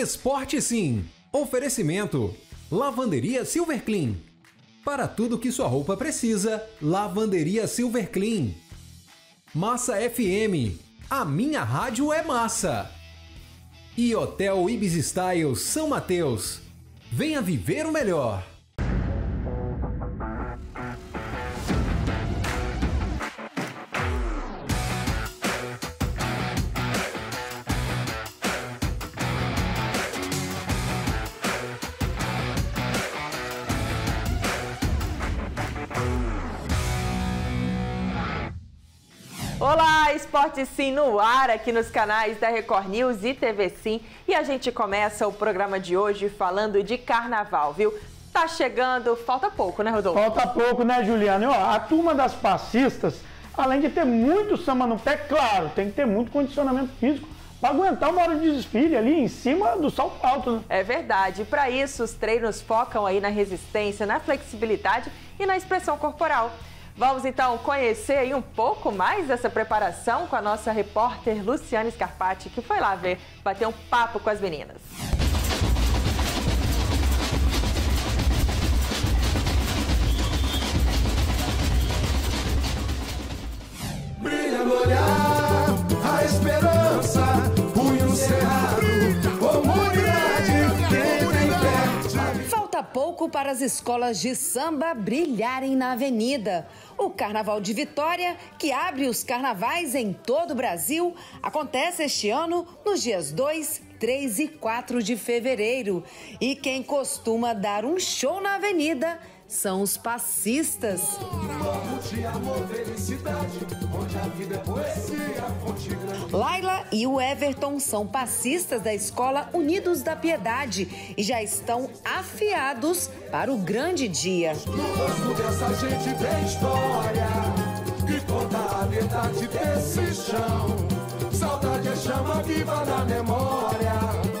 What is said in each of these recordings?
Esporte Sim. Oferecimento. Lavanderia Silver Clean. Para tudo que sua roupa precisa, Lavanderia Silver Clean. Massa FM. A minha rádio é massa. E Hotel Ibis Style São Mateus. Venha viver o melhor. Esporte Sim no ar aqui nos canais da Record News e TV Sim. E a gente começa o programa de hoje falando de carnaval, viu? Tá chegando, falta pouco, né, Rodolfo? Falta pouco, né, Juliana? E, ó, a turma das passistas, além de ter muito samba no pé, claro, tem que ter muito condicionamento físico para aguentar uma hora de desfile ali em cima do salto alto, né? É verdade. Para isso, os treinos focam aí na resistência, na flexibilidade e na expressão corporal. Vamos então conhecer aí um pouco mais dessa preparação com a nossa repórter Luciane Scarpati, que foi lá ver, bater um papo com as meninas. Brilha no olhar a esperança, punho cerrado, comunidade, quem tem. Falta pouco para as escolas de samba brilharem na avenida. O Carnaval de Vitória, que abre os carnavais em todo o Brasil, acontece este ano nos dias 2, 3 e 4 de fevereiro. E quem costuma dar um show na avenida são os passistas. Laila e o Everton são passistas da Escola Unidos da Piedade e já estão afiados para o grande dia. Saudade é chama viva na memória,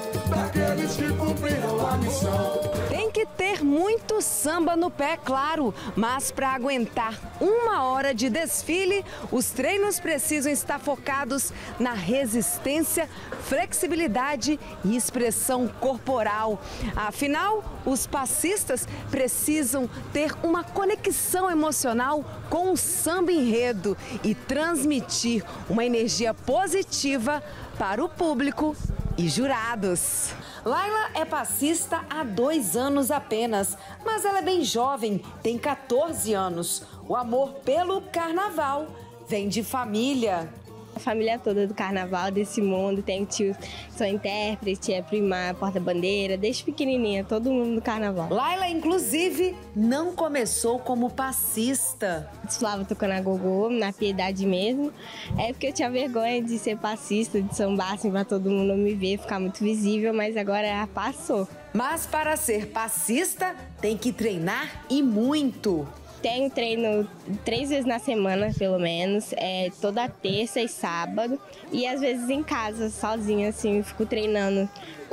daqueles que cumpriram a missão. Tem que ter muito samba no pé, claro, mas para aguentar uma hora de desfile, os treinos precisam estar focados na resistência, flexibilidade e expressão corporal. Afinal, os passistas precisam ter uma conexão emocional com o samba enredo e transmitir uma energia positiva para o público e jurados. Laila é passista há dois anos apenas, mas ela é bem jovem, tem 14 anos. O amor pelo carnaval vem de família. A família toda do carnaval, desse mundo, tem tios que são intérprete, é primar, porta-bandeira, desde pequenininha, todo mundo do carnaval. Laila, inclusive, não começou como passista. Desfilava tocando a gogô, na piedade mesmo. É porque eu tinha vergonha de ser passista, de sambar assim pra todo mundo me ver, ficar muito visível, mas agora passou. Mas para ser passista, tem que treinar e muito. Tenho treino três vezes na semana, pelo menos, é, toda terça e sábado. E às vezes em casa, sozinha, assim, fico treinando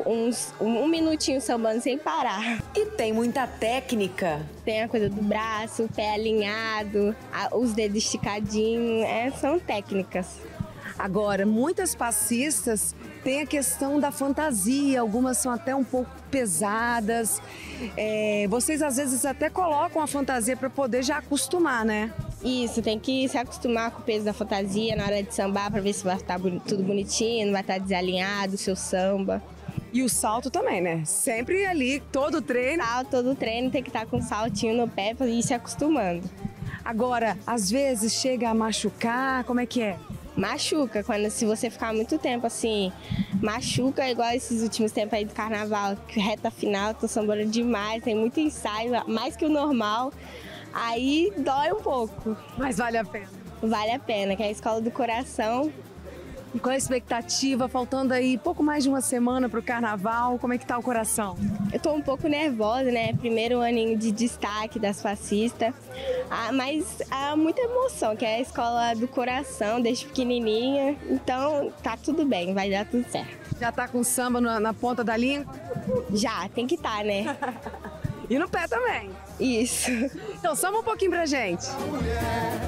uns, um minutinho sambando sem parar. E tem muita técnica. Tem a coisa do braço, o pé alinhado, a- os dedos esticadinhos, é, são técnicas. Agora, muitas passistas têm a questão da fantasia, algumas são até um pouco pesadas. É, vocês às vezes até colocam a fantasia para poder já acostumar, né? Isso, tem que se acostumar com o peso da fantasia na hora de sambar para ver se vai estar boni- tudo bonitinho, não vai estar desalinhado o seu samba. E o salto também, né? Sempre ali, todo treino. Salto, todo treino tem que estar com um saltinho no pé para ir se acostumando. Agora, às vezes chega a machucar, como é que é? Machuca, quando se você ficar muito tempo assim, machuca igual esses últimos tempos aí do carnaval, que reta final, tô sambando demais, tem muito ensaio, mais que o normal. Aí dói um pouco. Mas vale a pena. Vale a pena, que é a escola do coração. E qual é a expectativa? Faltando aí pouco mais de uma semana pro carnaval, como é que tá o coração? Eu tô um pouco nervosa, né? Primeiro aninho de destaque das fascistas. Ah, mas há muita emoção, que é a escola do coração, desde pequenininha. Então tá tudo bem, vai dar tudo certo. Já tá com samba na, na ponta da língua? Já, tem que estar, né? E no pé também. Isso. Então, samba um pouquinho pra gente. mulher,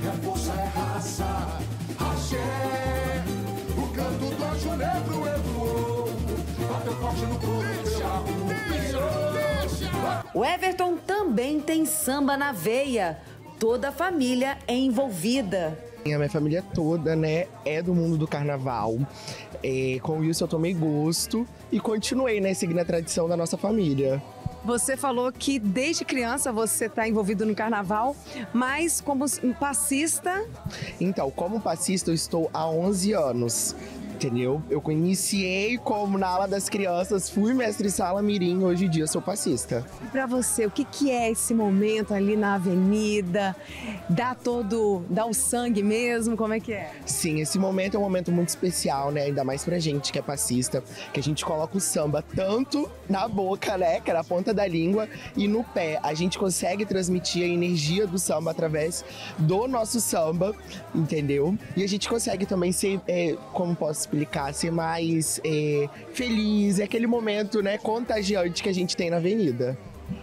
que a força é raça, axé. O canto do anjo negro bateu forte O Everton também tem samba na veia. Toda a família é envolvida. A minha família toda, né, é do mundo do carnaval. É, com isso eu tomei gosto e continuei, né, seguindo a tradição da nossa família. Você falou que desde criança você está envolvido no carnaval, mas como passista? Então, como passista eu estou há 11 anos entendeu? Eu iniciei como na ala das crianças, fui mestre sala mirim, hoje em dia sou passista. E para você, o que, que é esse momento ali na avenida? Dá todo, dá o sangue mesmo, como é que é? Sim, esse momento é um momento muito especial, né? Ainda mais pra gente que é passista, que a gente coloca o samba tanto na boca, né, que é na ponta da língua, e no pé. A gente consegue transmitir a energia do samba através do nosso samba, entendeu? E a gente consegue também ser, é, como posso explicar, ser mais é, feliz, é aquele momento, né, contagiante que a gente tem na avenida.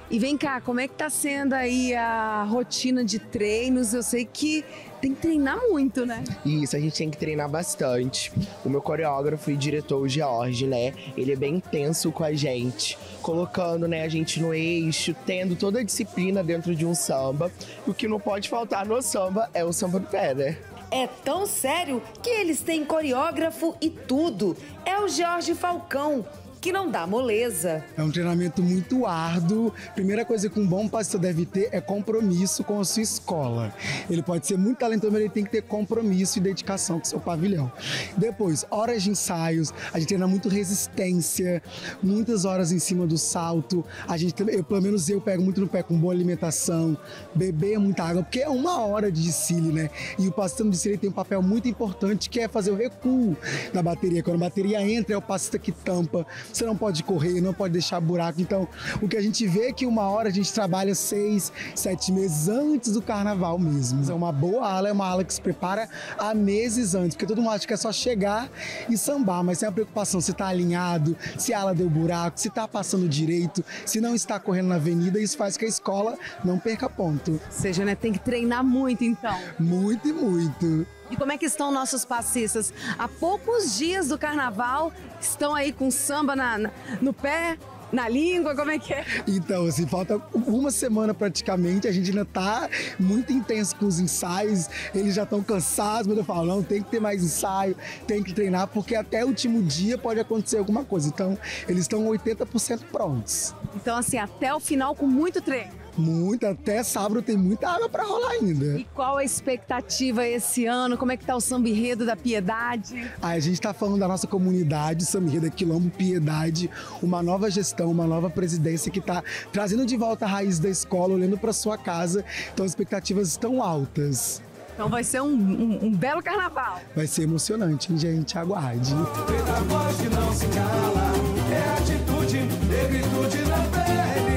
E vem cá, como é que tá sendo aí a rotina de treinos? Eu sei que tem que treinar muito, né? Isso, a gente tem que treinar bastante. O meu coreógrafo e diretor, o George, né? Ele é bem intenso com a gente, colocando né, a gente no eixo, tendo toda a disciplina dentro de um samba. O que não pode faltar no samba é o samba do pé, né? É tão sério que eles têm coreógrafo e tudo. É o Jorge Falcão que não dá moleza. É um treinamento muito árduo. Primeira coisa que um bom pastor deve ter é compromisso com a sua escola. Ele pode ser muito talentoso, mas ele tem que ter compromisso e dedicação com o seu pavilhão. Depois, horas de ensaios, a gente treina muito resistência, muitas horas em cima do salto. A gente, eu, pelo menos eu pego muito no pé com boa alimentação, beber muita água, porque é uma hora de desfile, né? E o pastor de desfile tem um papel muito importante que é fazer o recuo da bateria. Quando a bateria entra, é o pastor que tampa você não pode correr, não pode deixar buraco. Então, o que a gente vê é que uma hora a gente trabalha seis, sete meses antes do carnaval mesmo. É uma boa ala, é uma ala que se prepara há meses antes, porque todo mundo acha que é só chegar e sambar, mas tem a preocupação se está alinhado, se a ala deu buraco, se está passando direito, se não está correndo na avenida, isso faz que a escola não perca ponto. Ou seja, né, tem que treinar muito então. Muito e muito. E como é que estão nossos passistas? Há poucos dias do carnaval, estão aí com samba na, na no pé, na língua, como é que é? Então, assim, falta uma semana praticamente, a gente ainda tá muito intenso com os ensaios, eles já estão cansados, mas eu falo, não, tem que ter mais ensaio, tem que treinar, porque até o último dia pode acontecer alguma coisa. Então, eles estão 80% prontos. Então, assim, até o final com muito treino. Muito, até sábado tem muita água para rolar ainda. E qual a expectativa esse ano? Como é que tá o Samba Enredo da Piedade? Ah, a gente está falando da nossa comunidade, Samba Enredo Quilombo Piedade, uma nova gestão, uma nova presidência que está trazendo de volta a raiz da escola, olhando para sua casa. Então as expectativas estão altas. Então vai ser um, um, um, belo carnaval. Vai ser emocionante, hein, gente? Aguarde. voz que não se cala, é atitude, negritude na pele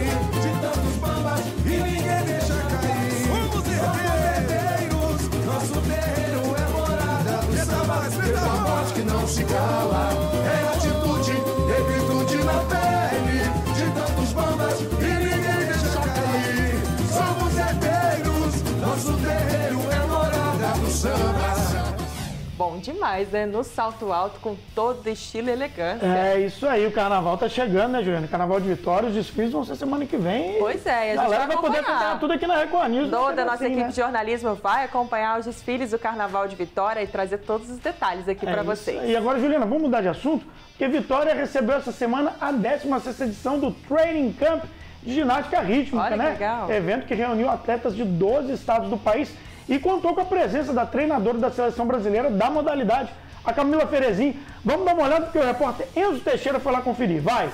nosso terreiro é morada do samba. Respeita voz que não se cala, Bom demais, né? No salto alto, com todo estilo e elegância. É isso aí, o carnaval tá chegando, né, Juliana? Carnaval de Vitória, os desfiles vão ser semana que vem. Pois é, a, a galera vai, vai poder acompanhar tudo aqui na Record News. Toda a nossa assim, equipe né? de jornalismo vai acompanhar os desfiles do Carnaval de Vitória e trazer todos os detalhes aqui é para vocês. E agora, Juliana, vamos mudar de assunto? Porque Vitória recebeu essa semana a 16 edição do Training Camp de ginástica rítmica, Olha né? Legal. Evento que reuniu atletas de 12 estados do país e contou com a presença da treinadora da seleção brasileira da modalidade, a Camila Ferezin. Vamos dar uma olhada porque o repórter Enzo Teixeira foi lá conferir. Vai!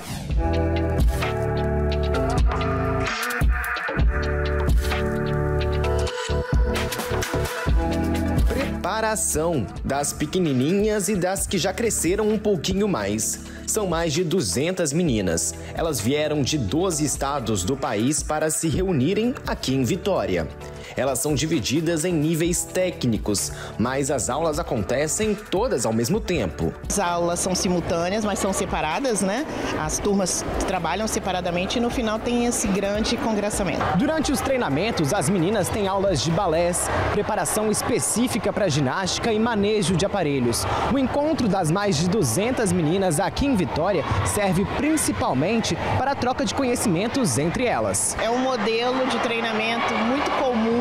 Preparação das pequenininhas e das que já cresceram um pouquinho mais. São mais de 200 meninas. Elas vieram de 12 estados do país para se reunirem aqui em Vitória. Elas são divididas em níveis técnicos, mas as aulas acontecem todas ao mesmo tempo. As aulas são simultâneas, mas são separadas, né? As turmas trabalham separadamente e no final tem esse grande congressamento. Durante os treinamentos, as meninas têm aulas de balés, preparação específica para ginástica e manejo de aparelhos. O encontro das mais de 200 meninas aqui em Vitória serve principalmente para a troca de conhecimentos entre elas. É um modelo de treinamento muito comum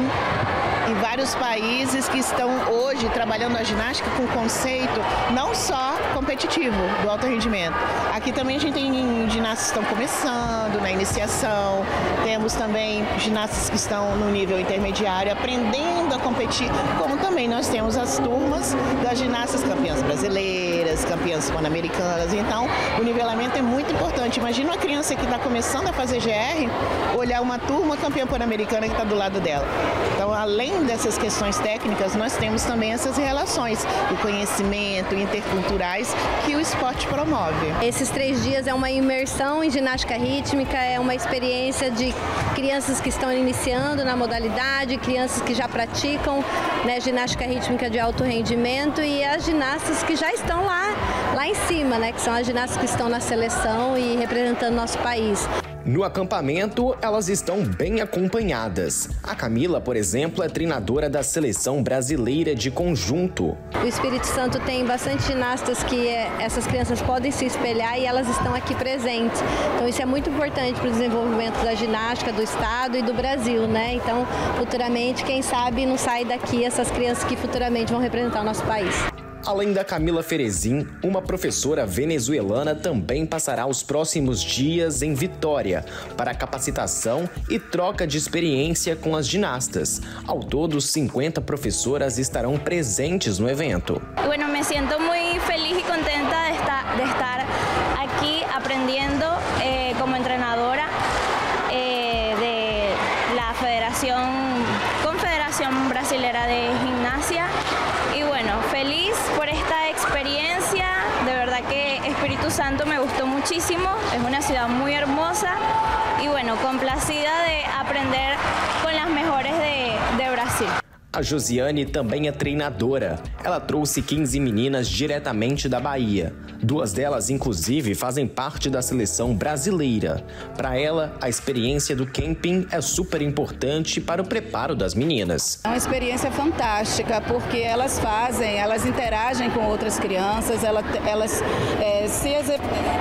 em vários países que estão hoje trabalhando a ginástica com conceito não só competitivo do alto rendimento. Aqui também a gente tem ginastas que estão começando na iniciação, temos também ginastas que estão no nível intermediário aprendendo a competir, como também nós temos as turmas das ginastas campeãs brasileiras, campeãs pan-americanas. Então, o nivelamento é muito importante. Imagina uma criança que está começando a fazer GR, olhar uma turma campeã pan-americana que está do lado dela. Então, além dessas questões técnicas, nós temos também essas relações do conhecimento interculturais que o esporte promove. Esses três dias é uma imersão em ginástica rítmica, é uma experiência de crianças que estão iniciando na modalidade, crianças que já praticam né, ginástica rítmica de alto rendimento e as ginastas que já estão lá, lá em cima, né, que são as ginastas que estão na seleção e representando nosso país. No acampamento, elas estão bem acompanhadas. A Camila, por exemplo, é treinadora da seleção brasileira de conjunto. O Espírito Santo tem bastante ginastas que é, essas crianças podem se espelhar e elas estão aqui presentes. Então isso é muito importante para o desenvolvimento da ginástica do estado e do Brasil, né? Então, futuramente, quem sabe não sai daqui essas crianças que futuramente vão representar o nosso país. Além da Camila Ferezin, uma professora venezuelana também passará os próximos dias em Vitória para capacitação e troca de experiência com as ginastas. Ao todo, 50 professoras estarão presentes no evento. Bueno, me siento muy feliz y contenta A Josiane também é treinadora. Ela trouxe 15 meninas diretamente da Bahia. Duas delas, inclusive, fazem parte da seleção brasileira. Para ela, a experiência do camping é super importante para o preparo das meninas. É uma experiência fantástica, porque elas fazem, elas interagem com outras crianças, elas, elas é, se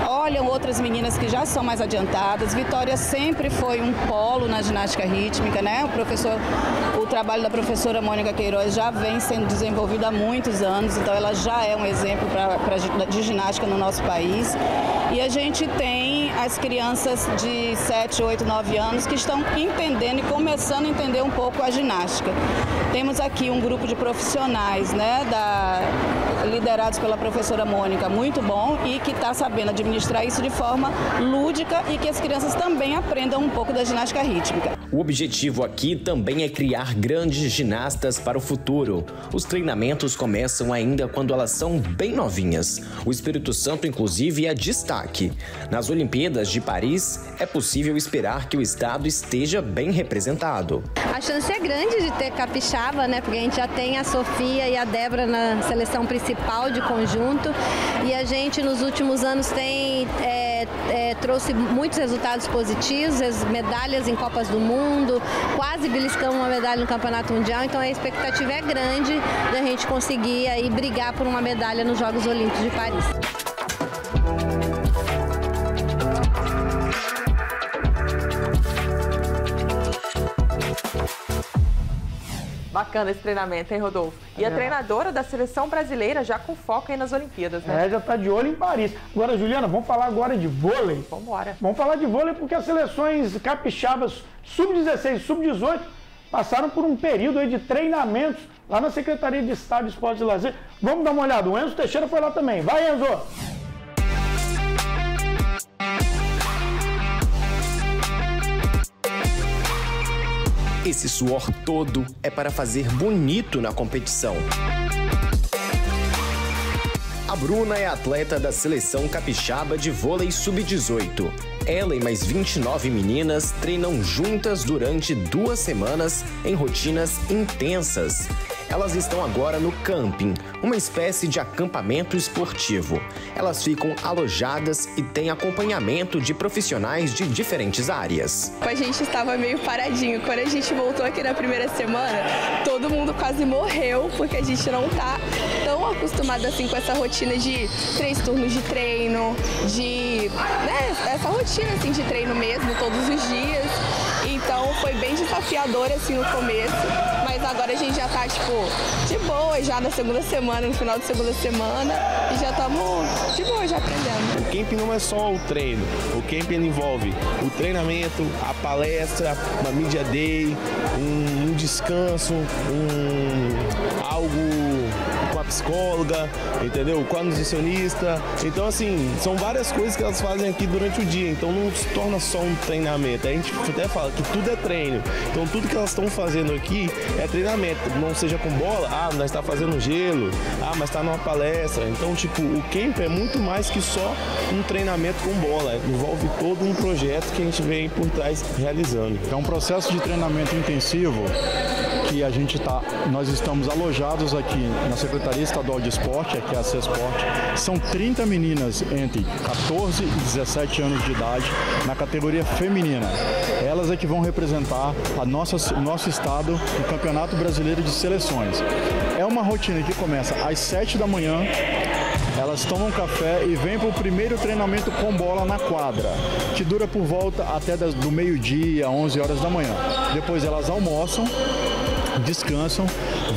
olham outras meninas que já são mais adiantadas. Vitória sempre foi um polo na ginástica rítmica, né? O professor, o trabalho da professora Mônica Queiroz já vem sendo desenvolvido há muitos anos, então ela já é um exemplo pra, pra, de ginástica no nosso país. E a gente tem as crianças de 7, 8, 9 anos que estão entendendo e começando a entender um pouco a ginástica. Temos aqui um grupo de profissionais, né, da, liderados pela professora Mônica, muito bom e que está sabendo administrar isso de forma lúdica e que as crianças também aprendam um pouco da ginástica rítmica. O objetivo aqui também é criar grandes ginastas para o futuro. Os treinamentos começam ainda quando elas são bem novinhas. O Espírito Santo, inclusive, é destaque. Nas Olimpíadas de Paris, é possível esperar que o estado esteja bem representado. A chance é grande de ter capixaba, né? Porque a gente já tem a Sofia e a Débora na seleção principal de conjunto e a gente nos últimos anos tem é, é, trouxe muitos resultados positivos, medalhas em Copas do Mundo, quase beliscamos uma medalha no Campeonato Mundial, então a expectativa é grande da gente conseguir aí brigar por uma medalha nos Jogos Olímpicos de Paris. Bacana esse treinamento, hein, Rodolfo? E é. a treinadora da seleção brasileira já com foco aí nas Olimpíadas, né? É, já tá de olho em Paris. Agora, Juliana, vamos falar agora de vôlei. Vamos embora. Vamos falar de vôlei porque as seleções capixabas sub-16 sub-18 passaram por um período aí de treinamentos lá na Secretaria de Estado de Esportes e Lazer. Vamos dar uma olhada. O Enzo Teixeira foi lá também. Vai, Enzo! Esse suor todo é para fazer bonito na competição. A Bruna é atleta da seleção capixaba de vôlei sub-18. Ela e mais 29 meninas treinam juntas durante duas semanas em rotinas intensas. Elas estão agora no camping, uma espécie de acampamento esportivo. Elas ficam alojadas e têm acompanhamento de profissionais de diferentes áreas. A gente estava meio paradinho. Quando a gente voltou aqui na primeira semana, todo mundo quase morreu, porque a gente não tá tão acostumado assim com essa rotina de três turnos de treino, de. Né, essa rotina assim de treino mesmo, todos os dias. Então foi bem desafiador assim no começo, mas agora a gente já tá tipo de boa já na segunda semana, no final de segunda semana e já estamos de boa já aprendendo. O camping não é só o treino, o camping envolve o treinamento, a palestra, uma media day, um, um descanso, um algo psicóloga, entendeu? Com a nutricionista. Então, assim, são várias coisas que elas fazem aqui durante o dia. Então, não se torna só um treinamento. A gente até fala que tudo é treino. Então, tudo que elas estão fazendo aqui é treinamento. Não seja com bola, ah, nós está fazendo gelo, ah, mas está numa palestra. Então, tipo, o camp é muito mais que só um treinamento com bola. Envolve todo um projeto que a gente vem por trás realizando. É um processo de treinamento intensivo que a gente tá, nós estamos alojados aqui na Secretaria Estadual de Esporte, aqui é a CESPORT. São 30 meninas entre 14 e 17 anos de idade na categoria feminina. Elas é que vão representar a nossa, nosso estado no Campeonato Brasileiro de Seleções. É uma rotina que começa às 7 da manhã, elas tomam café e vêm para o primeiro treinamento com bola na quadra, que dura por volta até do meio-dia, 11 horas da manhã. Depois elas almoçam descansam,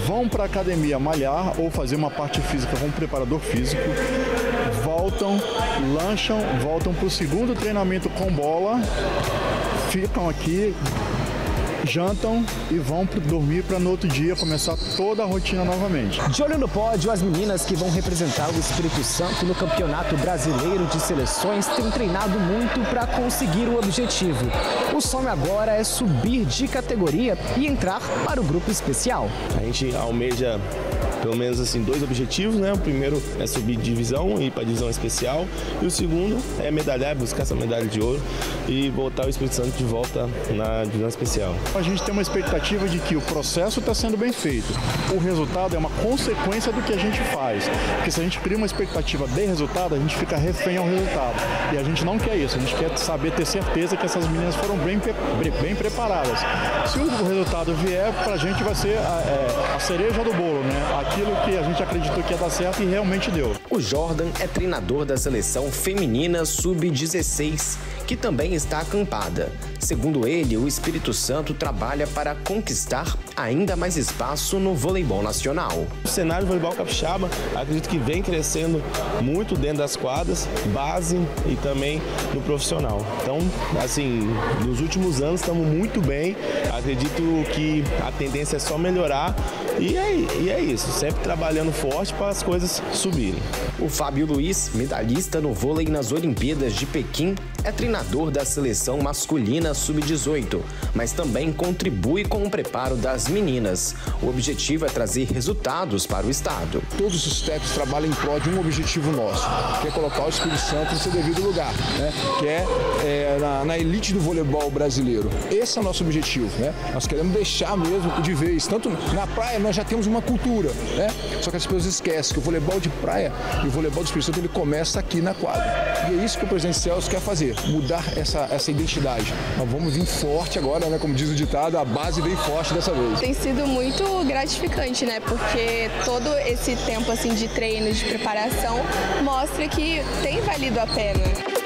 vão para a academia malhar ou fazer uma parte física com um preparador físico, voltam, lancham, voltam para o segundo treinamento com bola, ficam aqui jantam e vão dormir para no outro dia começar toda a rotina novamente. De olho no pódio, as meninas que vão representar o Espírito Santo no Campeonato Brasileiro de Seleções têm treinado muito para conseguir o objetivo. O sonho agora é subir de categoria e entrar para o grupo especial. A gente almeja pelo menos assim dois objetivos, né? O primeiro é subir de divisão e ir para divisão especial e o segundo é medalhar, buscar essa medalha de ouro e voltar o Espírito Santo de volta na divisão especial. A gente tem uma expectativa de que o processo está sendo bem feito. O resultado é uma consequência do que a gente faz. Porque se a gente cria uma expectativa de resultado, a gente fica refém ao resultado. E a gente não quer isso, a gente quer saber, ter certeza que essas meninas foram bem, bem preparadas. Se o resultado vier, para a gente vai ser a, é, a cereja do bolo, né? Aquilo que a gente acreditou que ia dar certo e realmente deu. O Jordan é treinador da seleção feminina sub-16, que também está acampada. Segundo ele, o Espírito Santo trabalha para conquistar ainda mais espaço no voleibol nacional. O cenário do voleibol capixaba, acredito que vem crescendo muito dentro das quadras, base e também no profissional. Então, assim, nos últimos anos estamos muito bem. Acredito que a tendência é só melhorar e é, e é isso, sempre trabalhando forte para as coisas subirem. O Fábio Luiz, medalhista no vôlei nas Olimpíadas de Pequim, é treinador da seleção masculina sub-18, mas também contribui com o preparo das meninas. O objetivo é trazer resultados para o estado. Todos os técnicos trabalham em prol de um objetivo nosso, que é colocar o Espírito Santo no seu devido lugar, né? que é, é na, na, elite do voleibol brasileiro. Esse é o nosso objetivo. Né? Nós queremos deixar mesmo de vez, tanto na praia nós já temos uma cultura, né? só que as pessoas esquecem que o voleibol de praia e o voleibol do Espírito Santo ele começa aqui na quadra. E é isso que o presidente Celso quer fazer mudar essa, essa identidade. Nós vamos vir forte agora, né? Como diz o ditado, a base vem forte dessa vez. Tem sido muito gratificante, né? Porque todo esse tempo assim de treino, de preparação, mostra que tem valido a pena.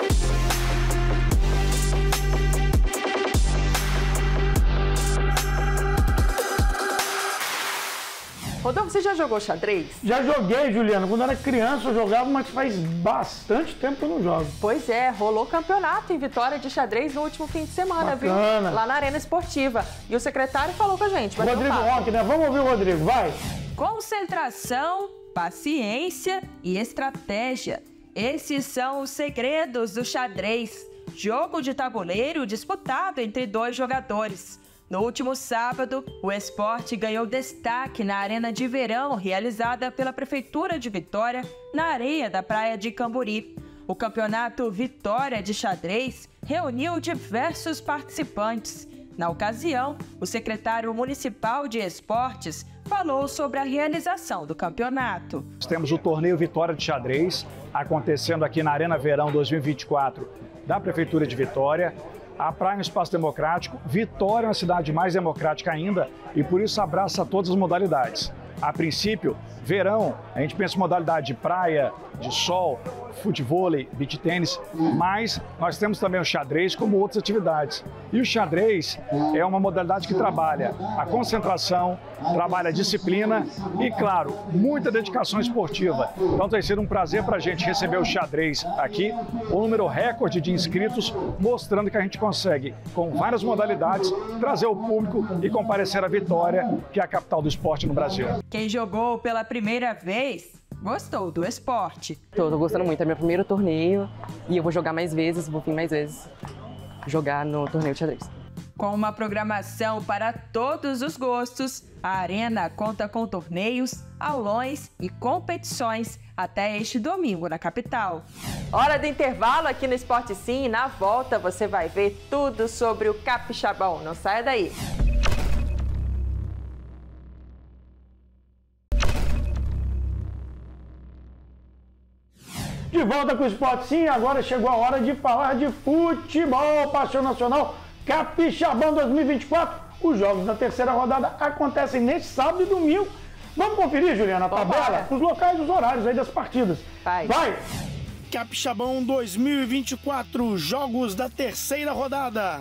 Rodolfo, você já jogou xadrez? Já joguei, Juliana. Quando era criança eu jogava, mas faz bastante tempo que eu não jogo. Pois é, rolou campeonato em Vitória de xadrez no último fim de semana, Bacana. viu? Lá na Arena Esportiva. E o secretário falou com a gente. Rodrigo Roque, né? Vamos ouvir o Rodrigo, vai. Concentração, paciência e estratégia. Esses são os segredos do xadrez. Jogo de tabuleiro disputado entre dois jogadores. No último sábado, o esporte ganhou destaque na Arena de Verão, realizada pela Prefeitura de Vitória, na areia da Praia de Camburi. O campeonato Vitória de Xadrez reuniu diversos participantes. Na ocasião, o secretário municipal de esportes falou sobre a realização do campeonato. Nós temos o torneio Vitória de Xadrez acontecendo aqui na Arena Verão 2024 da Prefeitura de Vitória. A praia é um espaço democrático, Vitória é uma cidade mais democrática ainda e por isso abraça todas as modalidades. A princípio, verão, a gente pensa em modalidade de praia, de sol, futebol, beach tênis, mas nós temos também o xadrez como outras atividades. E o xadrez é uma modalidade que trabalha a concentração, trabalha a disciplina e, claro, muita dedicação esportiva. Então tem sido um prazer para a gente receber o xadrez aqui, o número recorde de inscritos, mostrando que a gente consegue, com várias modalidades, trazer o público e comparecer à Vitória, que é a capital do esporte no Brasil. Quem jogou pela primeira vez gostou do esporte. Tô, tô gostando muito, é meu primeiro torneio e eu vou jogar mais vezes, vou vir mais vezes jogar no torneio de xadrez. Com uma programação para todos os gostos, a Arena conta com torneios, aulões e competições até este domingo na capital. Hora do intervalo aqui no Esporte Sim e na volta você vai ver tudo sobre o capixabão. Não saia daí. De volta com o Esporte Sim, agora chegou a hora de falar de futebol. Paixão Nacional Capixabão 2024. Os jogos da terceira rodada acontecem neste sábado e domingo. Vamos conferir, Juliana, a tabela, os locais e os horários aí das partidas. Vai. Vai! Capixabão 2024, jogos da terceira rodada.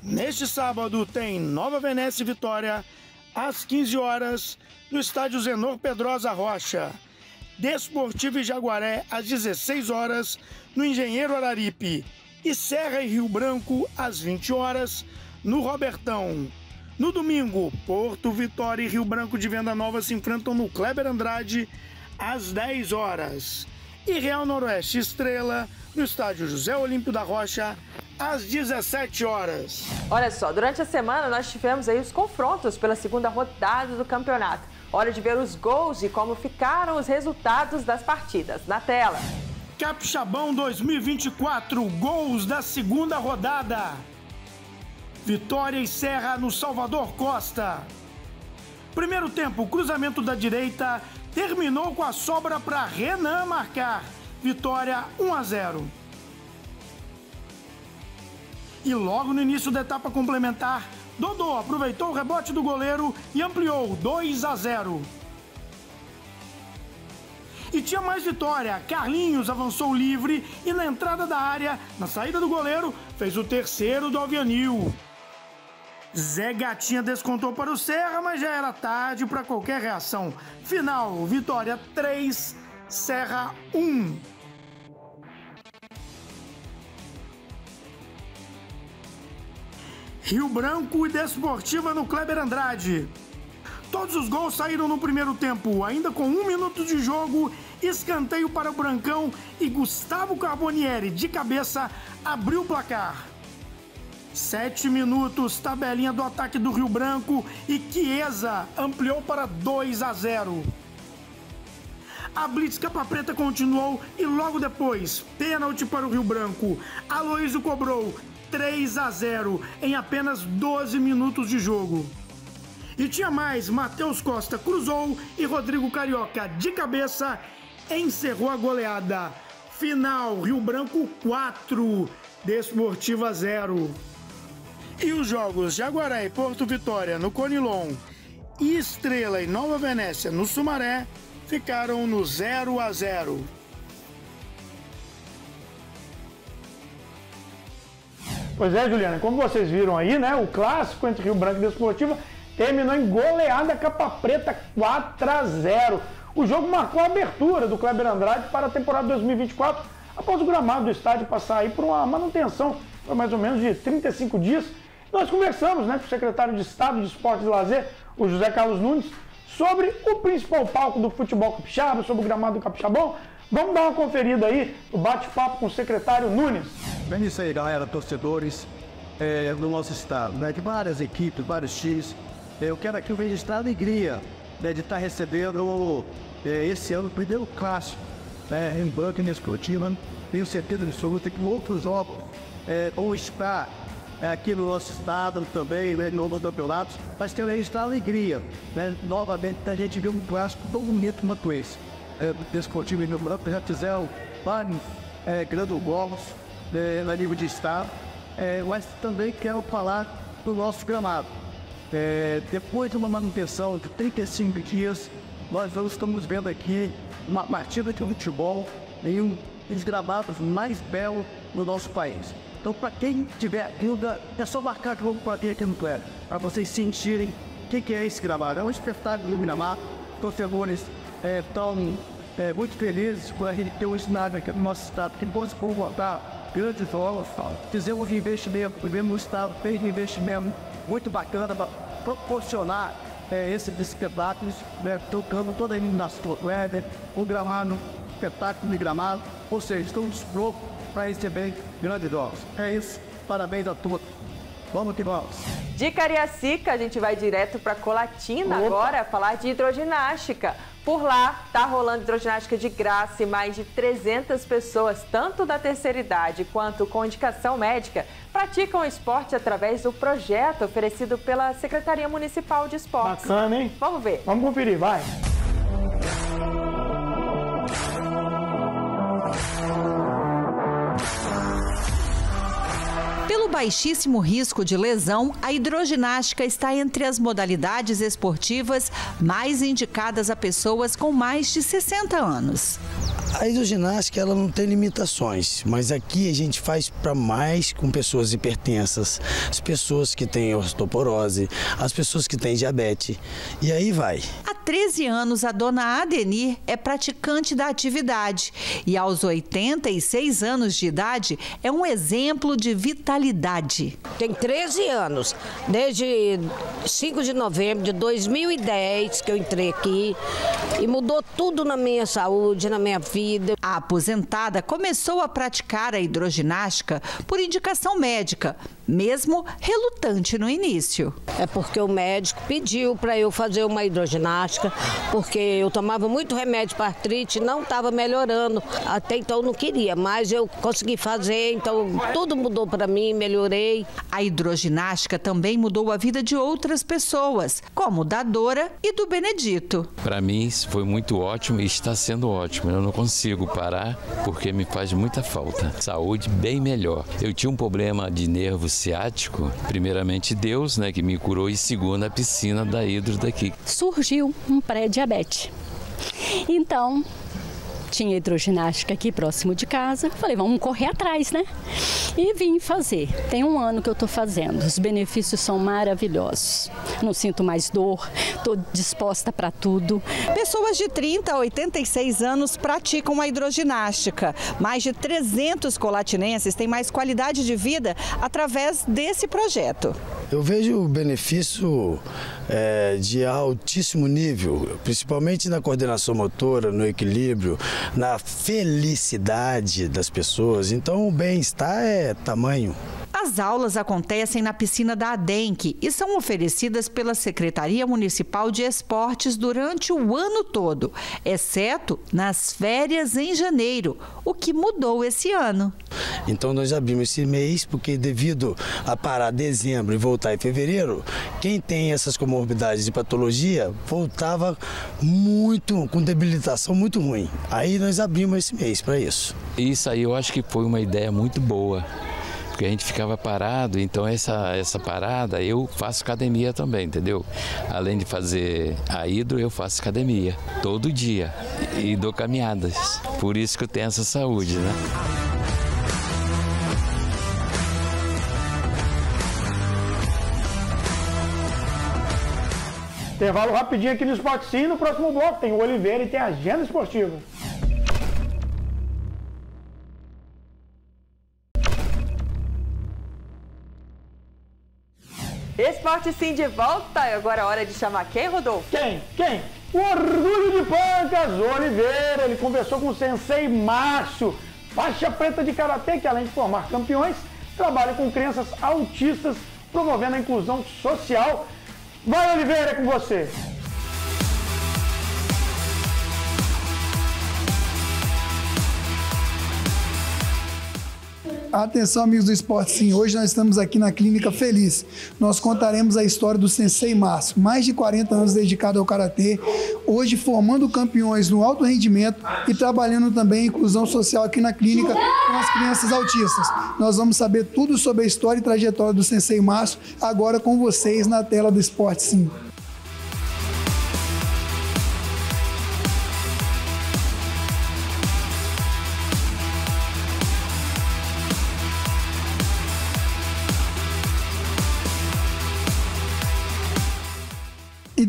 Neste sábado tem Nova Venécia e Vitória, às 15 horas, no estádio Zenor Pedrosa Rocha. Desportivo e Jaguaré, às 16 horas, no Engenheiro Araripe. E Serra e Rio Branco, às 20 horas, no Robertão. No domingo, Porto, Vitória e Rio Branco de Venda Nova se enfrentam no Kleber Andrade, às 10 horas. E Real Noroeste Estrela, no estádio José Olímpio da Rocha, às 17 horas. Olha só, durante a semana nós tivemos aí os confrontos pela segunda rodada do campeonato. Hora de ver os gols e como ficaram os resultados das partidas. Na tela. Capixabão 2024, gols da segunda rodada. Vitória e Serra no Salvador Costa. Primeiro tempo, cruzamento da direita, terminou com a sobra para Renan marcar. Vitória 1 a 0. E logo no início da etapa complementar, Dodô aproveitou o rebote do goleiro e ampliou 2 a 0. E tinha mais vitória. Carlinhos avançou livre e na entrada da área, na saída do goleiro, fez o terceiro do Alvianil. Zé Gatinha descontou para o Serra, mas já era tarde para qualquer reação. Final: Vitória 3, Serra 1. Rio Branco e Desportiva no Kleber Andrade. Todos os gols saíram no primeiro tempo, ainda com um minuto de jogo, escanteio para o Brancão e Gustavo Carbonieri, de cabeça, abriu o placar. Sete minutos, tabelinha do ataque do Rio Branco e Chiesa ampliou para 2 a 0. A Blitz Capa Preta continuou e logo depois, pênalti para o Rio Branco. Aloysio cobrou 3 a 0 em apenas 12 minutos de jogo. E tinha mais, Matheus Costa cruzou e Rodrigo Carioca de cabeça encerrou a goleada. Final, Rio Branco 4, Desportiva 0. E os jogos Jaguaré e Porto Vitória no Conilon e Estrela e Nova Venécia no Sumaré ficaram no 0 a 0. Pois é, Juliana, como vocês viram aí, né? O clássico entre Rio Branco e Desportiva terminou em goleada capa preta 4 a 0. O jogo marcou a abertura do Kleber Andrade para a temporada 2024, após o gramado do estádio passar aí por uma manutenção, foi mais ou menos de 35 dias. Nós conversamos né, com o secretário de Estado de Esportes e Lazer, o José Carlos Nunes, sobre o principal palco do futebol capixaba, sobre o gramado do Capixabão. Vamos dar uma conferida aí, o bate-papo com o secretário Nunes. Bem isso aí, galera, torcedores. é, no nosso estado, né? De várias equipes, vários times. Eu quero aqui registrar a alegria né, de estar recebendo é, esse ano o primeiro clássico né, em banco Esportiva. Tenho certeza absoluta que outros jogos é, vão estar é, aqui no nosso estado também, né, em outros campeonatos, mas quero registrar a alegria, né, novamente, da gente ver um clássico do bonito matuense. É, Desportivo e Rio Branco já fizeram vários é, grandes gols é, a nível de estado, é, mas também quero falar do nosso gramado. É, depois de uma manutenção de 35 dias, nós estamos vendo aqui uma partida de futebol em um dos gramados mais belos do nosso país. Então, para quem tiver dúvida, é só marcar que eu vou aqui no Twitter, para vocês sentirem o que, que, é esse gramado. É um espetáculo do gramado. Torcedores estão é, muito felizes por a gente ter um cenário aqui no nosso estado que pode comportar grandes jogos. Fizemos um investimento, o governo do estado fez um investimento muito bacana para proporcionar é, esses espetáculos, né, tocando toda a iluminação web, o gramado, espetáculo de gramado, ou seja, estamos prontos para receber grandes jogos. É isso, parabéns a todos. Vamos que vamos. De Cariacica, a gente vai direto para Colatina Opa. agora, falar de hidroginástica. Por lá, tá rolando hidroginástica de graça e mais de 300 pessoas, tanto da terceira idade quanto com indicação médica, praticam esporte através do projeto oferecido pela Secretaria Municipal de Esportes. Bacana, hein? Vamos ver. Vamos conferir, vai. Baixíssimo risco de lesão, a hidroginástica está entre as modalidades esportivas mais indicadas a pessoas com mais de 60 anos. A hidroginástica ela não tem limitações, mas aqui a gente faz para mais com pessoas hipertensas, as pessoas que têm osteoporose, as pessoas que têm diabetes, e aí vai. Há 13 anos, a dona Adenir é praticante da atividade e aos 86 anos de idade é um exemplo de vitalidade. Tem 13 anos, desde 5 de novembro de 2010 que eu entrei aqui e mudou tudo na minha saúde, na minha vida vida. A aposentada começou a praticar a hidroginástica por indicação médica, mesmo relutante no início. É porque o médico pediu para eu fazer uma hidroginástica, porque eu tomava muito remédio para artrite, não estava melhorando. Até então eu não queria, mas eu consegui fazer, então tudo mudou para mim, melhorei. A hidroginástica também mudou a vida de outras pessoas, como da Dora e do Benedito. Para mim foi muito ótimo e está sendo ótimo. Eu não consigo parar porque me faz muita falta. Saúde bem melhor. Eu tinha um problema de nervos primeiramente Deus, né, que me curou, e segundo a piscina da Hidro daqui. Surgiu um pré-diabetes. Então, tinha hidroginástica aqui próximo de casa. Falei, vamos correr atrás, né? E vim fazer. Tem um ano que eu estou fazendo. Os benefícios são maravilhosos. Não sinto mais dor, estou disposta para tudo. Pessoas de 30 a 86 anos praticam a hidroginástica. Mais de 300 colatinenses têm mais qualidade de vida através desse projeto. Eu vejo o benefício é, de altíssimo nível, principalmente na coordenação motora, no equilíbrio, na felicidade das pessoas. Então o bem-estar é tamanho. As aulas acontecem na piscina da ADENC e são oferecidas pela Secretaria Municipal de Esportes durante o ano todo, exceto nas férias em janeiro, o que mudou esse ano. Então nós abrimos esse mês porque devido a parar dezembro e voltar em fevereiro, quem tem essas comorbidades de patologia voltava muito com debilitação muito ruim. Aí nós abrimos esse mês para isso. Isso aí eu acho que foi uma ideia muito boa porque a gente ficava parado, então essa, essa parada eu faço academia também, entendeu? Além de fazer a hidro, eu faço academia todo dia e dou caminhadas. Por isso que eu tenho essa saúde, né? Intervalo rapidinho aqui no Esporte Sim. No próximo bloco tem o Oliveira e tem a agenda esportiva. Esporte Sim de volta. Agora é hora de chamar quem, Rodolfo? Quem? Quem? O Orgulho de Pancas, Oliveira. Ele conversou com o sensei Márcio, faixa preta de Karatê, que além de formar campeões, trabalha com crianças autistas, promovendo a inclusão social. Vai, Oliveira, é com você. Atenção, amigos do esporte, sim. Hoje nós estamos aqui na Clínica Feliz. Nós contaremos a história do Sensei Márcio, mais de 40 anos dedicado ao karatê, hoje formando campeões no alto rendimento e trabalhando também inclusão social aqui na clínica com as crianças autistas. Nós vamos saber tudo sobre a história e trajetória do Sensei Márcio agora com vocês na tela do Esporte Sim.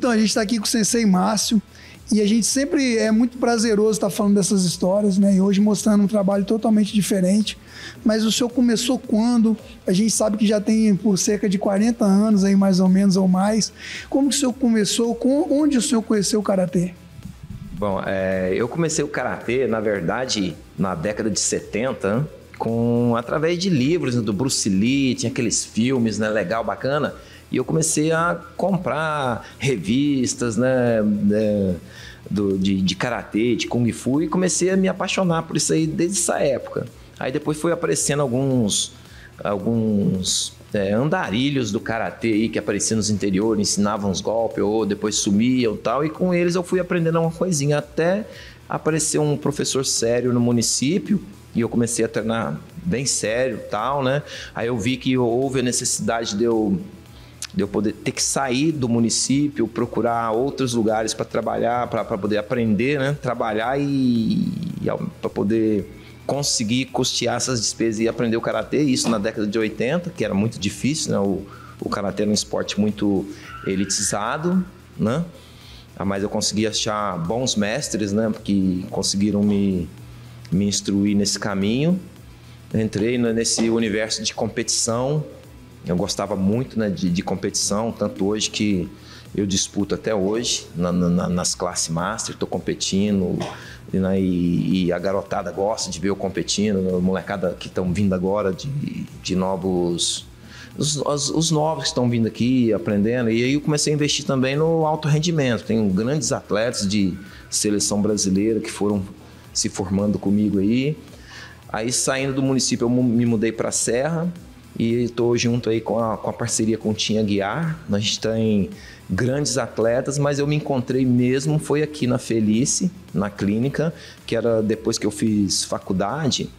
Então, a gente está aqui com o Sensei Márcio e a gente sempre é muito prazeroso estar falando dessas histórias, né? E hoje mostrando um trabalho totalmente diferente. Mas o senhor começou quando? A gente sabe que já tem por cerca de 40 anos aí, mais ou menos, ou mais. Como que o senhor começou? Com, onde o senhor conheceu o Karatê? Bom, é, eu comecei o Karatê, na verdade, na década de 70, com, através de livros né, do Bruce Lee, tinha aqueles filmes, né? Legal, bacana. E eu comecei a comprar revistas, né? né do, de, de karatê, de kung fu, e comecei a me apaixonar por isso aí desde essa época. Aí depois foi aparecendo alguns, alguns é, andarilhos do karatê aí que apareciam nos interiores, ensinavam uns golpes, ou depois sumiam tal, e com eles eu fui aprendendo uma coisinha, até aparecer um professor sério no município, e eu comecei a treinar bem sério tal, né? Aí eu vi que houve a necessidade de eu de eu poder ter que sair do município, procurar outros lugares para trabalhar, para poder aprender, né? Trabalhar e, e para poder conseguir custear essas despesas e aprender o karatê. Isso na década de 80, que era muito difícil, né? O, o karatê era um esporte muito elitizado, né? Ah, mas eu consegui achar bons mestres, né? Que conseguiram me, me instruir nesse caminho. entrei nesse universo de competição eu gostava muito né, de, de, competição, tanto hoje que eu disputo até hoje na, na, nas classes master, estou competindo né, e, e, a garotada gosta de ver eu competindo, a molecada que estão vindo agora de, de novos os, os, os, novos que estão vindo aqui aprendendo. E aí eu comecei a investir também no alto rendimento. Tenho grandes atletas de seleção brasileira que foram se formando comigo aí. Aí saindo do município eu me mudei para a Serra e estou junto aí com a, com a parceria com o Tinha Guiar. Gente tem grandes atletas, mas eu me encontrei mesmo foi aqui na Felice, na clínica, que era depois que eu fiz faculdade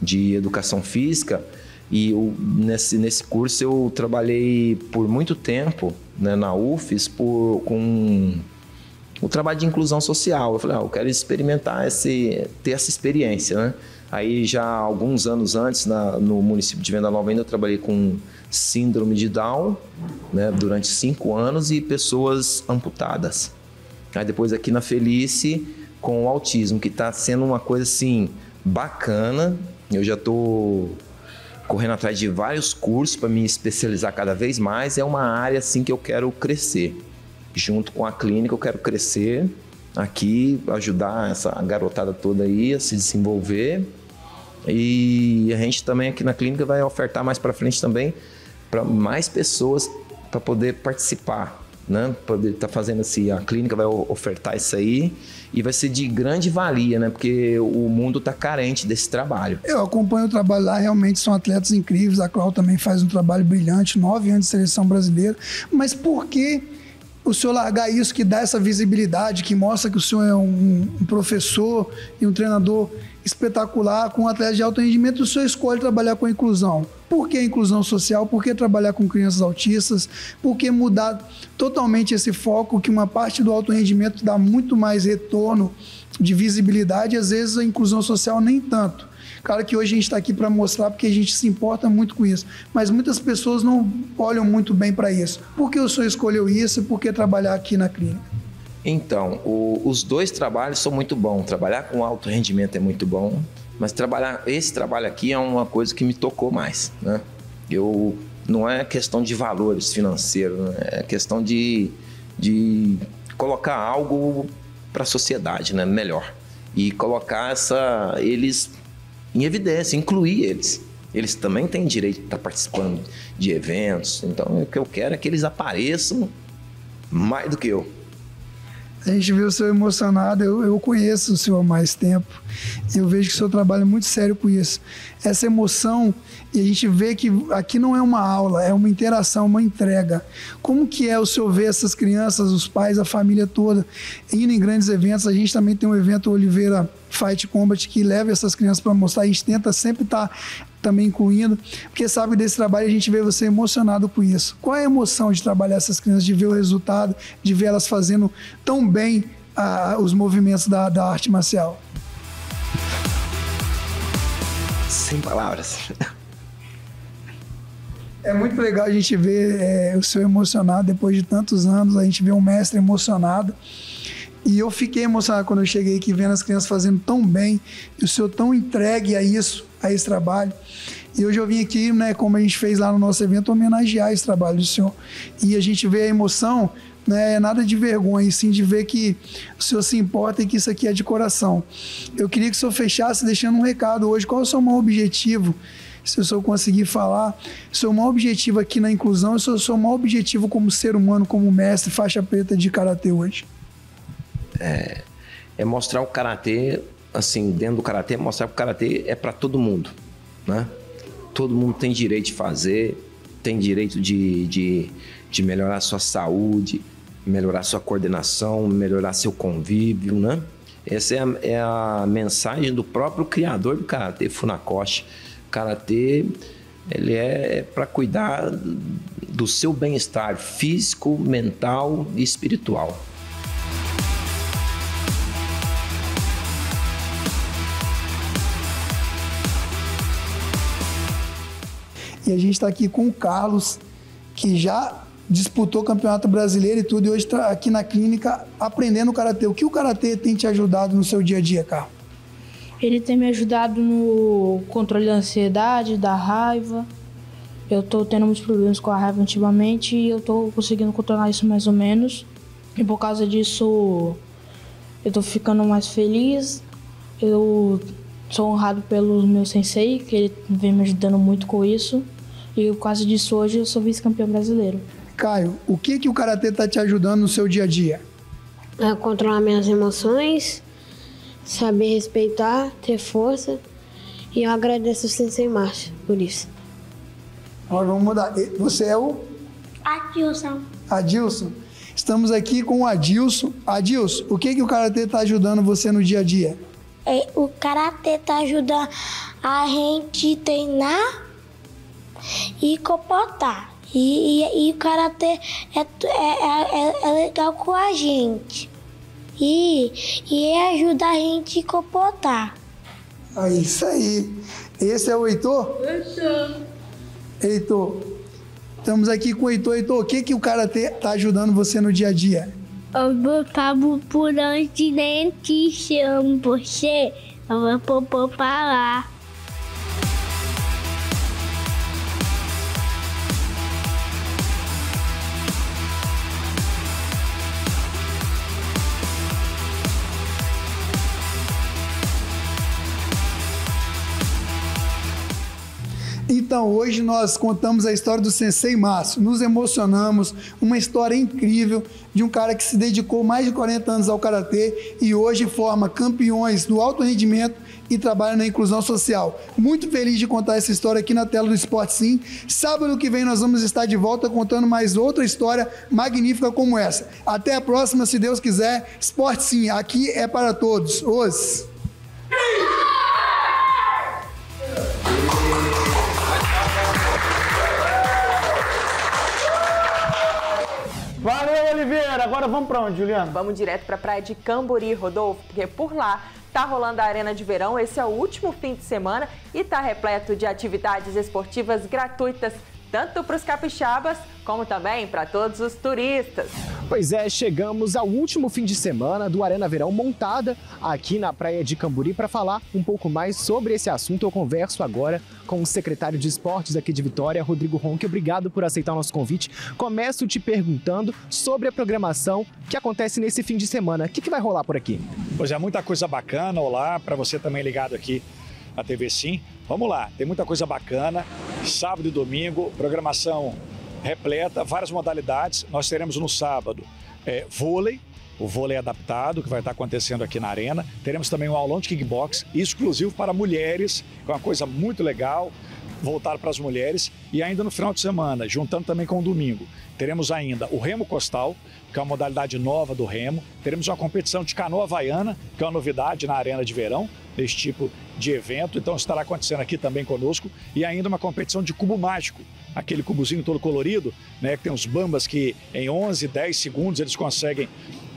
de educação física. E eu, nesse, nesse curso eu trabalhei por muito tempo né, na UFES por, com o trabalho de inclusão social. Eu falei, ah, eu quero experimentar esse, ter essa experiência, né? Aí já alguns anos antes, na, no município de Venda Nova ainda, eu trabalhei com síndrome de Down, né, durante cinco anos e pessoas amputadas. Aí depois aqui na Felice com o autismo, que está sendo uma coisa assim bacana. Eu já estou correndo atrás de vários cursos para me especializar cada vez mais. É uma área assim que eu quero crescer. Junto com a clínica eu quero crescer aqui, ajudar essa garotada toda aí a se desenvolver e a gente também aqui na clínica vai ofertar mais para frente também para mais pessoas para poder participar, né? Poder estar tá fazendo assim, a clínica vai ofertar isso aí e vai ser de grande valia, né? Porque o mundo está carente desse trabalho. Eu acompanho o trabalho lá, realmente são atletas incríveis. A Cláudia também faz um trabalho brilhante, nove anos de seleção brasileira. Mas por que o senhor largar isso que dá essa visibilidade, que mostra que o senhor é um, um professor e um treinador espetacular com atletas de alto rendimento, o senhor escolhe trabalhar com inclusão. Por que inclusão social? Por que trabalhar com crianças autistas? Por que mudar totalmente esse foco que uma parte do alto rendimento dá muito mais retorno de visibilidade, às vezes a inclusão social nem tanto. Claro que hoje a gente está aqui para mostrar porque a gente se importa muito com isso, mas muitas pessoas não olham muito bem para isso. Por que o senhor escolheu isso e por que trabalhar aqui na clínica? Então, o, os dois trabalhos são muito bons. Trabalhar com alto rendimento é muito bom, mas trabalhar esse trabalho aqui é uma coisa que me tocou mais, né? Eu não é questão de valores financeiros, né? é questão de, de colocar algo para a sociedade, né? Melhor e colocar essa eles em evidência, incluir eles. Eles também têm direito de estar participando de eventos. Então, o que eu quero é que eles apareçam mais do que eu. A gente vê o senhor emocionado, eu, eu conheço o senhor há mais tempo. Eu vejo que o senhor trabalha muito sério com isso. Essa emoção, e a gente vê que aqui não é uma aula, é uma interação, uma entrega. Como que é o senhor ver essas crianças, os pais, a família toda, indo em grandes eventos? A gente também tem um evento Oliveira Fight Combat que leva essas crianças para mostrar. A gente tenta sempre estar tá também incluindo, porque sabe desse trabalho a gente vê você emocionado com isso. Qual é a emoção de trabalhar essas crianças, de ver o resultado, de ver elas fazendo tão bem ah, os movimentos da, da arte marcial? Sem palavras. É muito legal a gente ver é, o seu emocionado depois de tantos anos, a gente vê um mestre emocionado. E eu fiquei emocionado quando eu cheguei aqui vendo as crianças fazendo tão bem, e o senhor tão entregue a isso, a esse trabalho. E hoje eu vim aqui, né, como a gente fez lá no nosso evento, homenagear esse trabalho do senhor. E a gente vê a emoção, né, é nada de vergonha, sim de ver que o senhor se importa e que isso aqui é de coração. Eu queria que o senhor fechasse deixando um recado hoje. Qual é o seu maior objetivo? Se o senhor conseguir falar, seu maior objetivo aqui na inclusão, o seu maior objetivo como ser humano, como mestre, faixa preta de karatê hoje? É, é mostrar o karatê, assim, dentro do karatê, mostrar que o karatê é para todo mundo, né? Todo mundo tem direito de fazer, tem direito de, de, de melhorar sua saúde, melhorar sua coordenação, melhorar seu convívio, né? Essa é a, é a mensagem do próprio criador do Karatê, Funakoshi. Karatê, ele é, é para cuidar do seu bem-estar físico, mental e espiritual. A gente está aqui com o Carlos, que já disputou campeonato brasileiro e tudo, e hoje está aqui na clínica aprendendo o karatê. O que o karatê tem te ajudado no seu dia a dia, Carlos? Ele tem me ajudado no controle da ansiedade, da raiva. Eu estou tendo muitos problemas com a raiva ultimamente e eu estou conseguindo controlar isso mais ou menos. E por causa disso, eu estou ficando mais feliz. Eu sou honrado pelo meu sensei, que ele vem me ajudando muito com isso. E por causa disso, hoje eu sou vice-campeão brasileiro. Caio, o que, que o Karatê está te ajudando no seu dia a dia? A controlar minhas emoções, saber respeitar, ter força. E eu agradeço o Sensei Márcio por isso. Agora vamos mudar. Você é o? Adilson. Adilson. Estamos aqui com o Adilson. Adilson, o que, que o Karatê está ajudando você no dia a dia? É, o Karatê está ajudando a gente treinar e comportar. E, e, e o karatê é, é, é, é, legal com a gente. E, e ajuda a gente a comportar. É isso aí. Esse é o Heitor? Heitor. Heitor. Estamos aqui com o Heitor. Heitor, o que, que o Karatê está ajudando você no dia a dia? Eu botava por onde dente chamo você. Eu vou pôr para lá. Então, hoje nós contamos a história do Sensei Márcio, nos emocionamos, uma história incrível de um cara que se dedicou mais de 40 anos ao karatê e hoje forma campeões do alto rendimento e trabalha na inclusão social. Muito feliz de contar essa história aqui na tela do Esporte Sim. Sábado que vem nós vamos estar de volta contando mais outra história magnífica como essa. Até a próxima, se Deus quiser. Esporte Sim, aqui é para todos. Os. Agora vamos para onde, Juliana? Vamos direto para a praia de Cambori, Rodolfo, porque por lá tá rolando a Arena de Verão. Esse é o último fim de semana e tá repleto de atividades esportivas gratuitas tanto para os capixabas como também para todos os turistas. Pois é, chegamos ao último fim de semana do Arena Verão montada aqui na praia de Camburi. Para falar um pouco mais sobre esse assunto, eu converso agora com o secretário de esportes aqui de Vitória, Rodrigo Ronque. Obrigado por aceitar o nosso convite. Começo te perguntando sobre a programação que acontece nesse fim de semana. O que, que vai rolar por aqui? Pois é, muita coisa bacana. Olá, para você também ligado aqui a TV Sim. Vamos lá, tem muita coisa bacana. Sábado e domingo, programação repleta, várias modalidades. Nós teremos no sábado é, vôlei, o vôlei adaptado, que vai estar acontecendo aqui na Arena. Teremos também um aulão de kickbox exclusivo para mulheres, que é uma coisa muito legal, voltado para as mulheres. E ainda no final de semana, juntando também com o domingo, teremos ainda o remo costal, que é uma modalidade nova do remo. Teremos uma competição de canoa havaiana, que é uma novidade na Arena de Verão, desse tipo de evento. Então estará acontecendo aqui também conosco. E ainda uma competição de cubo mágico, aquele cubozinho todo colorido, né, que tem os bambas que em 11, 10 segundos eles conseguem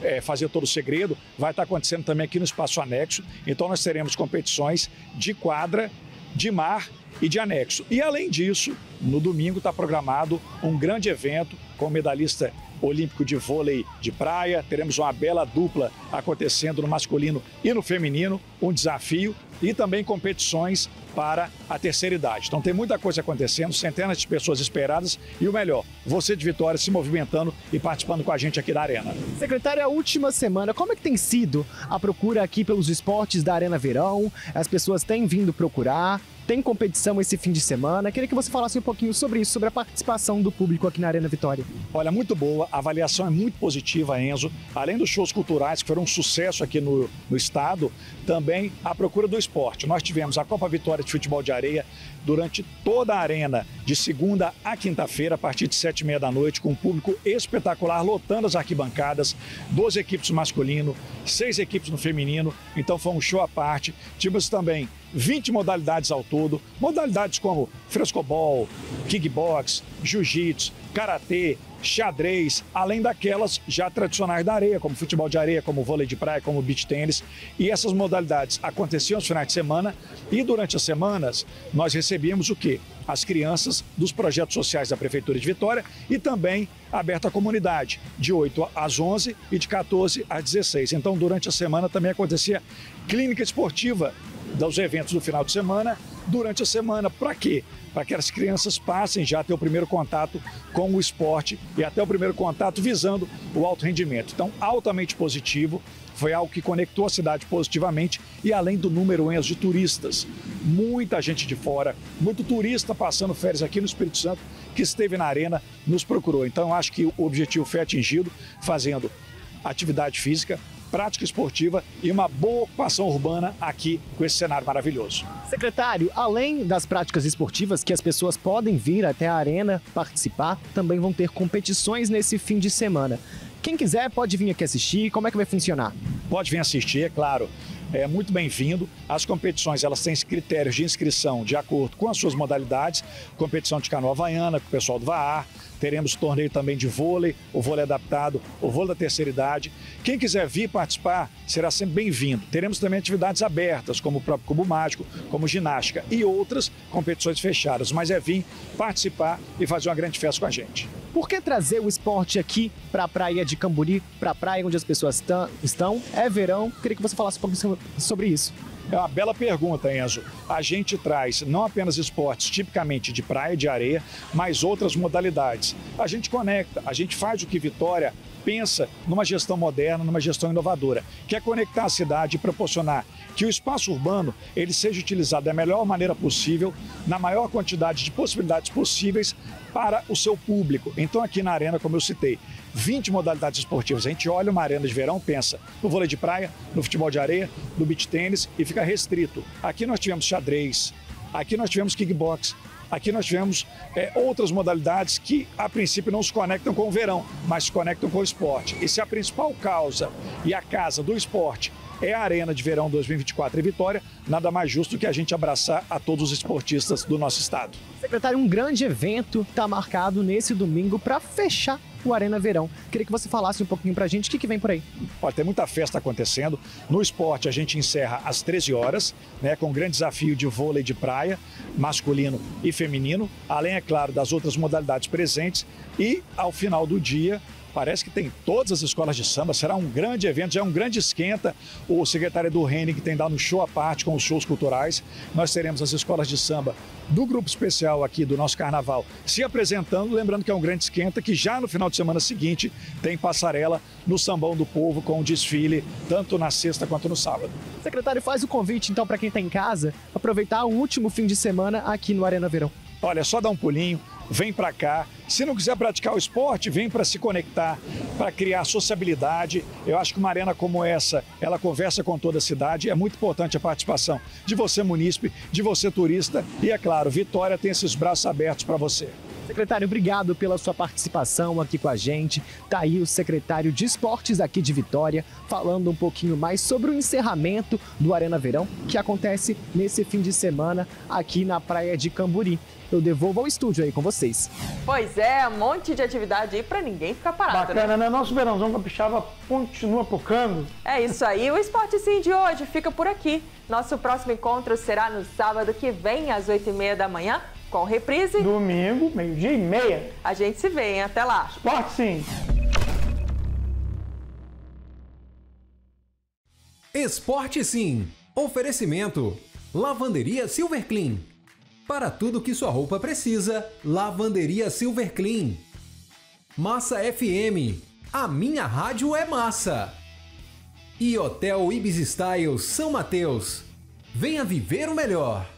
é, fazer todo o segredo. Vai estar acontecendo também aqui no espaço anexo. Então nós teremos competições de quadra, de mar e de anexo. E além disso, no domingo está programado um grande evento com medalhista olímpico de vôlei de praia. Teremos uma bela dupla acontecendo no masculino e no feminino, um desafio e também competições para a terceira idade. Então tem muita coisa acontecendo, centenas de pessoas esperadas e o melhor, você de Vitória se movimentando e participando com a gente aqui da Arena. Secretário, a última semana, como é que tem sido a procura aqui pelos esportes da Arena Verão? As pessoas têm vindo procurar? Tem competição esse fim de semana. Queria que você falasse um pouquinho sobre isso, sobre a participação do público aqui na Arena Vitória. Olha, muito boa. A avaliação é muito positiva, Enzo. Além dos shows culturais que foram um sucesso aqui no, no estado, também a procura do esporte. Nós tivemos a Copa Vitória de Futebol de Areia durante toda a arena, de segunda a quinta-feira, a partir de sete e meia da noite, com um público espetacular, lotando as arquibancadas, 12 equipes no masculino, seis equipes no feminino. Então foi um show à parte. Tivemos também 20 modalidades ao todo, modalidades como frescobol, kickbox, jiu-jitsu, karatê, xadrez, além daquelas já tradicionais da areia, como futebol de areia, como vôlei de praia, como beach tênis. E essas modalidades aconteciam nos finais de semana e durante as semanas nós recebíamos o quê? As crianças dos projetos sociais da Prefeitura de Vitória e também aberto à comunidade, de 8 às 11 e de 14 às 16. Então, durante a semana também acontecia clínica esportiva dos eventos do final de semana durante a semana. Para quê? Para que as crianças passem já a ter o primeiro contato com o esporte e até o primeiro contato visando o alto rendimento. Então, altamente positivo. Foi algo que conectou a cidade positivamente e além do número Enzo de turistas. Muita gente de fora, muito turista passando férias aqui no Espírito Santo que esteve na arena, nos procurou. Então, acho que o objetivo foi atingido fazendo atividade física, prática esportiva e uma boa ocupação urbana aqui com esse cenário maravilhoso. Secretário, além das práticas esportivas que as pessoas podem vir até a arena participar, também vão ter competições nesse fim de semana. Quem quiser pode vir aqui assistir. Como é que vai funcionar? Pode vir assistir, é claro. É muito bem-vindo. As competições elas têm critérios de inscrição de acordo com as suas modalidades. Competição de canoa havaiana com o pessoal do VAR, teremos torneio também de vôlei, o vôlei adaptado, o vôlei da terceira idade. Quem quiser vir participar será sempre bem-vindo. Teremos também atividades abertas, como o próprio cubo mágico, como ginástica e outras competições fechadas, mas é vir participar e fazer uma grande festa com a gente. Por que trazer o esporte aqui para a praia de Camburi, para a praia onde as pessoas estão? É verão, queria que você falasse um pouco sobre isso. É uma bela pergunta, Enzo. A gente traz não apenas esportes tipicamente de praia, de areia, mas outras modalidades. A gente conecta, a gente faz o que Vitória pensa numa gestão moderna, numa gestão inovadora, que é conectar a cidade e proporcionar que o espaço urbano ele seja utilizado da melhor maneira possível, na maior quantidade de possibilidades possíveis para o seu público. Então aqui na arena, como eu citei, 20 modalidades esportivas. A gente olha uma arena de verão, pensa no vôlei de praia, no futebol de areia, no beach tênis e fica restrito. Aqui nós tivemos xadrez, aqui nós tivemos kickbox, aqui nós tivemos é, outras modalidades que a princípio não se conectam com o verão, mas se conectam com o esporte. E se a principal causa e a casa do esporte é a Arena de Verão 2024 em Vitória, nada mais justo que a gente abraçar a todos os esportistas do nosso estado. Secretário, um grande evento está marcado nesse domingo para fechar o Arena Verão. Queria que você falasse um pouquinho pra gente o que, que vem por aí. Pode tem muita festa acontecendo. No esporte, a gente encerra às 13 horas, né, com um grande desafio de vôlei de praia, masculino e feminino, além, é claro, das outras modalidades presentes. E, ao final do dia, Parece que tem todas as escolas de samba, será um grande evento, já é um grande esquenta. O secretário do Henning tem dado um show à parte com os shows culturais. Nós teremos as escolas de samba do grupo especial aqui do nosso carnaval se apresentando, lembrando que é um grande esquenta, que já no final de semana seguinte tem passarela no Sambão do Povo com o desfile, tanto na sexta quanto no sábado. Secretário, faz o convite então para quem está em casa, aproveitar o último fim de semana aqui no Arena Verão. Olha, só dá um pulinho, vem para cá. Se não quiser praticar o esporte, vem para se conectar, para criar sociabilidade. Eu acho que uma arena como essa, ela conversa com toda a cidade. É muito importante a participação de você, munícipe, de você, turista. E, é claro, Vitória tem esses braços abertos para você. Secretário, obrigado pela sua participação aqui com a gente. Tá aí o secretário de Esportes aqui de Vitória, falando um pouquinho mais sobre o encerramento do Arena Verão, que acontece nesse fim de semana aqui na praia de Camburi. Eu devolvo ao estúdio aí com vocês. Pois é, um monte de atividade aí para ninguém ficar parado. Bacana, né? Nosso verãozão capixaba continua pocando. É isso aí. O Esporte Sim de hoje fica por aqui. Nosso próximo encontro será no sábado que vem, às 8h30 da manhã, com reprise. Domingo, meio-dia e meia. A gente se vê, hein? Até lá. Esporte Sim. Esporte Sim. Oferecimento. Lavanderia Silver Clean. Para tudo que sua roupa precisa, Lavanderia Silver Clean. Massa FM. A minha rádio é massa. E Hotel Ibis Style São Mateus. Venha viver o melhor.